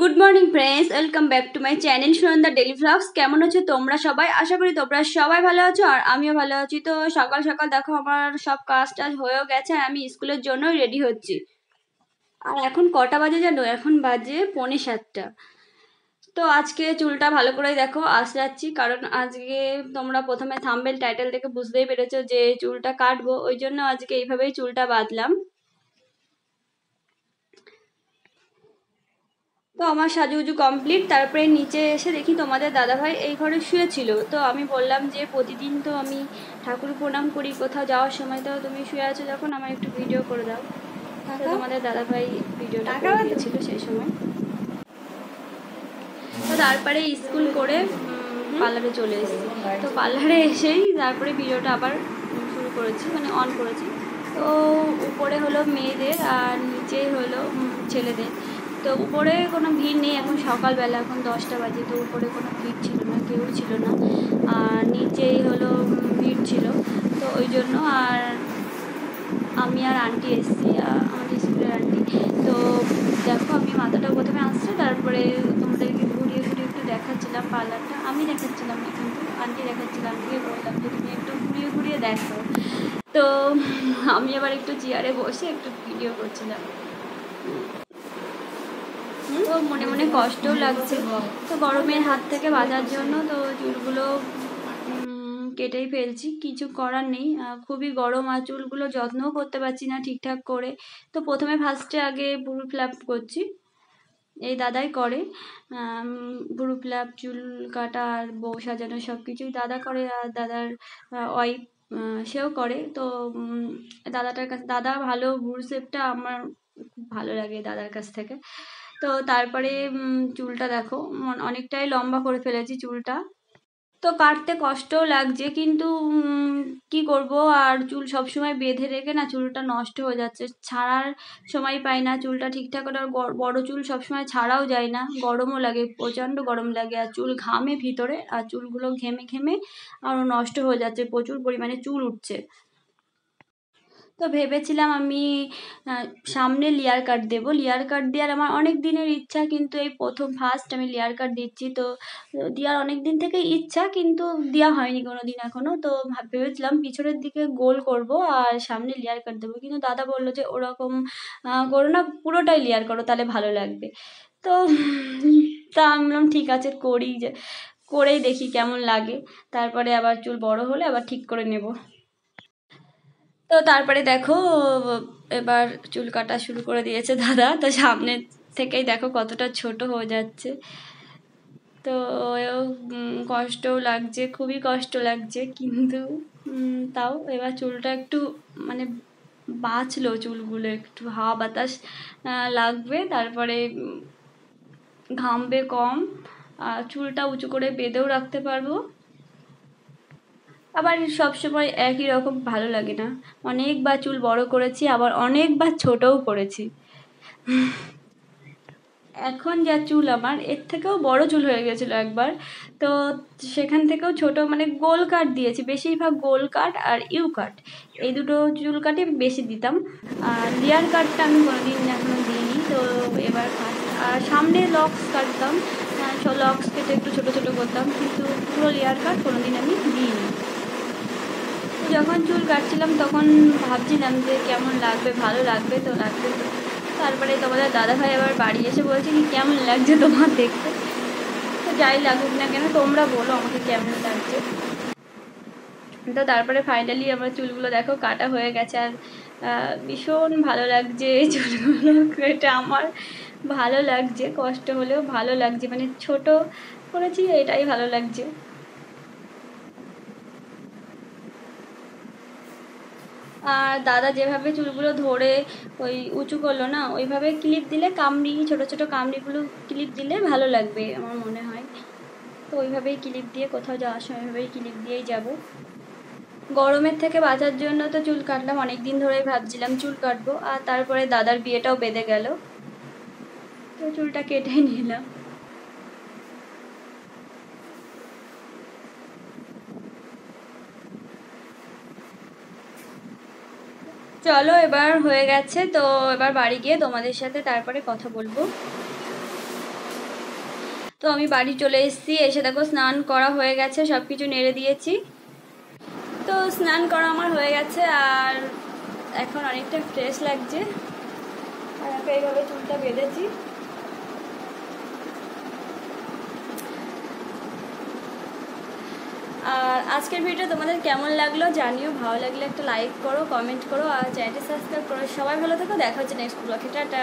Good morning friends welcome back to my channel Sunanda daily vlogs কেমন আছো তোমরা সবাই? আশা করি তোমরা সবাই ভালো আছো আর আমিও ভালো আছি। তো সকাল সকাল দেখো আমার সব কাজ টাজ হয়েও গেছে আর আমি স্কুলের জন্যই রেডি হচ্ছি। আর এখন কটা বাজে জানো? এখন বাজে পৌনে সাতটা। তো আজকে চুলটা ভালো করে দেখো আসরাচ্ছি কারণ আজকে তোমরা প্রথমে থাম্বেল টাইটেল থেকে বুঝতেই পেরেছ যে চুলটা কাটবো। ওই জন্য আজকে এইভাবেই চুলটা বাঁধলাম। তো আমার সাজুগুজু কমপ্লিট তারপরে নিচে এসে দেখি তোমাদের দাদাভাই এই ঘরে শুয়েছিল। তো আমি বললাম যে প্রতিদিন তো আমি ঠাকুর প্রণাম করি কোথাও যাওয়ার সময় তো তুমি শুয়ে আছো যখন আমার একটু ভিডিও করে দাও। তো তোমাদের দাদাভাই ভিডিওটা দিয়েছিল সেই সময়। তো তারপরে স্কুল করে পার্লারে চলে এসেছি। তো পার্লারে এসেই তারপরে ভিডিওটা আবার শুরু করেছি মানে অন করেছি। তো উপরে হলো মেয়েদের আর নিচে হলো ছেলেদের। তো উপরে কোনো ভিড় নেই, এখন সকালবেলা, এখন দশটা বাজে, তো উপরে কোনো ভিড় ছিল না, কেউ ছিল না। আর নিচেই হলো ভিড় ছিল, তো ওই জন্য আর আমি আর আন্টি এসেছি আমাদের স্কুলের আন্টি। তো দেখো, আমি মাথাটা প্রথমে আসছে তারপরে তোমাদেরকে ঘুরিয়ে ঘুরিয়ে একটু দেখাচ্ছিলাম পার্লারটা। আমি দেখাচ্ছিলাম না কিন্তু আন্টি দেখাচ্ছিলাম আন্টিকে বললাম যে তুমি একটু ঘুরিয়ে ঘুরিয়ে দেখো। তো আমি আবার একটু চেয়ারে বসে একটু ভিডিও করছিলাম। তো মনে মনে কষ্টও লাগছে। তো গরমের হাত থেকে বাঁচার জন্য তো চুলগুলো কেটেই ফেলছি। কিছু করার নেই। খুবই গরম আর চুলগুলো যত্নও করতে পারছি না ঠিকঠাক করে। তো প্রথমে ফার্স্টে আগে বুড়ো ফ্ল্যাপ করছি। এই দাদাই করে। বুড়ো ফ্ল্যাপ চুল কাটা আর বউ সাজানো সব কিছুই দাদা করে আর দাদার ওয়াইফ সেও করে। তো দাদাটার কাছে, দাদা ভালো বুড়ো শেপটা আমার খুব ভালো লাগে দাদার কাছ থেকে। তো তারপরে চুলটা দেখো অনেকটাই লম্বা করে ফেলেছি চুলটা। তো কাটতে কষ্টও লাগছে, কিন্তু কি করব? আর চুল সবসময় বেঁধে রেখে না চুলটা নষ্ট হয়ে যাচ্ছে। ছাড়ার সময় পাই না, চুলটা ঠিকঠাক করে, আর বড়ো চুল সবসময় ছাড়াও যায় না। গরমও লাগে, প্রচণ্ড গরম লাগে, আর চুল ঘামে ভিতরে, আর চুলগুলো ঘেমে ঘেমে আরও নষ্ট হয়ে যাচ্ছে, প্রচুর পরিমাণে চুল উঠছে। তো ভেবেছিলাম আমি সামনে লেয়ার কাট দেবো। লেয়ার কাট দেওয়ার আমার অনেক দিনের ইচ্ছা, কিন্তু এই প্রথম ফার্স্ট আমি লেয়ার কাট দিচ্ছি। তো, দেওয়ার অনেক দিন থেকে ইচ্ছা, কিন্তু দেওয়া হয়নি কোনো দিন এখনও তো ভেবেছিলাম পিছনের দিকে গোল করব আর সামনে লেয়ার কাট দেবো। কিন্তু দাদা বলল যে ওরকম করো না, পুরোটাই লেয়ার করো, তাহলে ভালো লাগবে। তো, তা আমি ঠিক আছে, করি যে, করেই দেখি কেমন লাগে। তারপরে আবার চুল বড় হলে আবার ঠিক করে নেব। তো তারপরে দেখো, এবার চুল কাটা শুরু করে দিয়েছে দাদা। তো সামনে থেকেই দেখো কতটা ছোট হয়ে যাচ্ছে। তো কষ্টও লাগছে, খুবই কষ্ট লাগছে, কিন্তু তাও এবার চুলটা একটু মানে বাঁচলো চুলগুলো, একটু হাওয়া বাতাস লাগবে। তারপরে, ঘামবে কম, আর চুলটা উঁচু করে বেঁধেও রাখতে পারব। আবার সবসময় একই রকম ভালো লাগে না। অনেকবার চুল বড় করেছি, আবার অনেকবার ছোটও করেছি। এখন যা চুল আমার, এর থেকেও বড় চুল হয়ে গেছিল একবার। তো সেখান থেকেও ছোট মানে গোল কাট দিয়েছি, বেশিরভাগ গোল কাট আর ইউ কাট। এই দুটো চুল কাটে বেশি দিতাম। আর লেয়ার কাটটা আমি কোনোদিন এখনও দিইনি, তো এবার ফার্স্ট আর সামনে লক্স কাটতাম। লক্স কেটে একটু ছোটো ছোটো করতাম, কিন্তু পুরো লেয়ার কাট কোনোদিন আমি দিইনি। যখন চুল কাটছিলাম তখন ভাবছিলাম যে কেমন লাগবে, ভালো লাগবে তো লাগবে তো। তারপরে তোমাদের দাদাভাই আবার বাড়ি এসে বলছে কি কেমন লাগছে তোমার দেখতে? তো যাই লাগুক না কেন, তোমরা বলো আমাকে কেমন লাগছে। তো তারপরে ফাইনালি আমার চুলগুলো দেখো কাটা হয়ে গেছে আর ভীষণ ভালো লাগছে এই চুলগুলো। এটা আমার ভালো লাগছে, কষ্ট হলেও ভালো লাগছে। মানে ছোট করেছি, এটাই ভালো লাগছে। আর দাদা যেভাবে চুলগুলো ধরে ওই উঁচু করল না, ওইভাবে ক্লিপ দিলে কামড়ি, ছোটো ছোটো কামড়িগুলো ক্লিপ দিলে ভালো লাগবে আমার মনে হয়। তো ওইভাবেই ক্লিপ দিয়ে কোথাও যাওয়ার সময় ওইভাবেই ক্লিপ দিয়েই যাব। গরমের থেকে বাঁচার জন্য তো চুল কাটলাম অনেক দিন ধরেই ভাবছিলাম চুল কাটবো, আর তারপরে দাদার বিয়েটাও বেঁধে গেল। তো চুলটা কেটে নিলাম। চলো, এবার হয়ে গেছে। তো এবার বাড়ি গিয়ে তোমাদের সাথে তারপরে কথা বলব। তো আমি বাড়ি চলে এসেছি। এসে দেখো, স্নান করা হয়ে গেছে সব কিছু নেড়ে দিয়েছি। তো স্নান করা আমার হয়ে গেছে, আর এখন অনেকটা ফ্রেশ লাগছে। আর এইভাবে চুলটা বেঁধেছি আর আজকের ভিডিও তোমাদের কেমন লাগল জানিও, ভালো লাগলে একটা লাইক করো কমেন্ট করো, আর চ্যানেলটি সাবস্ক্রাইব করো। সবাই ভালো থাকো, দেখা হচ্ছে নেক্সট ব্লগে টাটা।